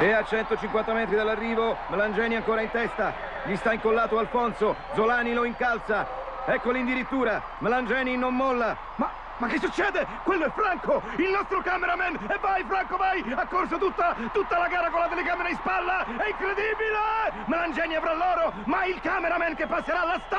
E a 150 metri dall'arrivo, Melangeni ancora in testa. Gli sta incollato Alfonso. Zolani lo incalza. Ecco l'indirittura. Melangeni non molla. Ma, ma che succede? Quello è Franco, il nostro cameraman. E vai, Franco, vai! Ha corso tutta, tutta la gara con la telecamera in spalla. È incredibile! Melangeni avrà l'oro, ma il cameraman che passerà alla storia.